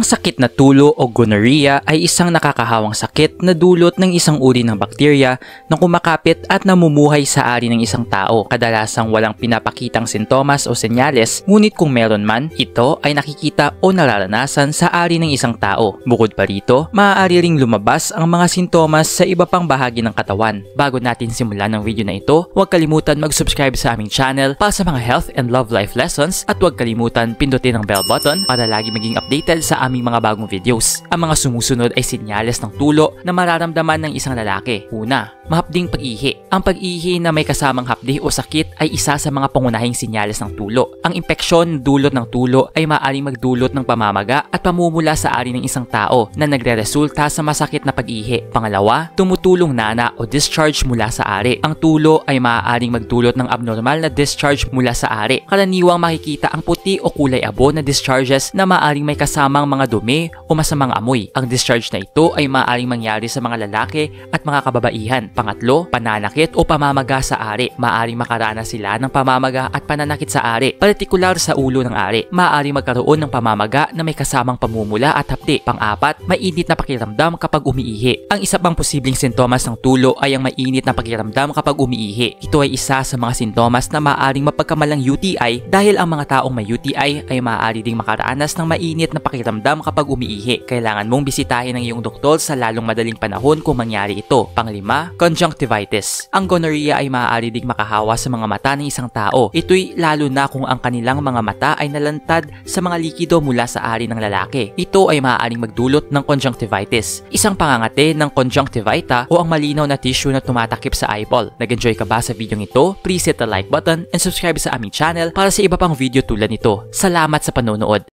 sakit na tulo o gonorrhea ay isang nakakahawang sakit na dulot ng isang uri ng bakterya na kumakapit at namumuhay sa ari ng isang tao. Kadalasang walang pinapakitang sintomas o senyales, ngunit kung meron man, ito ay nakikita o nararanasan sa ari ng isang tao. Bukod pa rito, maaari ring lumabas ang mga sintomas sa iba pang bahagi ng katawan. Bago natin simulan ng video na ito, huwag kalimutan mag-subscribe sa aming channel para sa mga health and love life lessons at huwag kalimutan pindutin ang bell button para lagi maging updated sa aming mga bagong videos. Ang mga sumusunod ay sinyales ng tulo na mararamdaman ng isang lalaki. Una, mahapding pag-ihi. Ang pag-ihi na may kasamang hapdi o sakit ay isa sa mga pangunahing sinyales ng tulo. Ang impeksyon dulot ng tulo ay maaaring magdulot ng pamamaga at pamumula sa ari ng isang tao na nagre-resulta sa masakit na pag-ihi. Pangalawa, tumutulong nana o discharge mula sa ari. Ang tulo ay maaaring magdulot ng abnormal na discharge mula sa ari. Karaniwang makikita ang puti o kulay abo na discharges na maaaring may kasamang mga dumi o masamang amoy. Ang discharge na ito ay maaaring mangyari sa mga lalaki at mga kababaihan. Pangatlo, pananakit o pamamaga sa ari. Maaaring makaranas sila ng pamamaga at pananakit sa ari, partikular sa ulo ng ari. Maaaring magkaroon ng pamamaga na may kasamang pamumula at hapdi. Pang-apat, mainit na pakiramdam kapag umiihi. Ang isa pang posibleng sintomas ng tulo ay ang mainit na pakiramdam kapag umiihi. Ito ay isa sa mga sintomas na maaaring mapagkamalang UTI dahil ang mga taong may UTI ay maaari ding makaranas ng mainit na pakiramdam kapag umiihi. Kailangan mong bisitahin ang iyong doktor sa lalong madaling panahon kung mangyari ito. Panglima, conjunctivitis. Ang gonorrhea ay maaari ding makahawa sa mga mata ng isang tao. Ito'y lalo na kung ang kanilang mga mata ay nalantad sa mga likido mula sa ari ng lalaki. Ito ay maaaring magdulot ng conjunctivitis. Isang pangangate ng conjunctivita o ang malinaw na tissue na tumatakip sa eyeball. Nag-enjoy ka ba sa video ito? Please hit the like button and subscribe sa aming channel para sa iba pang video tulad nito. Salamat sa panonood.